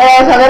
Eh, saber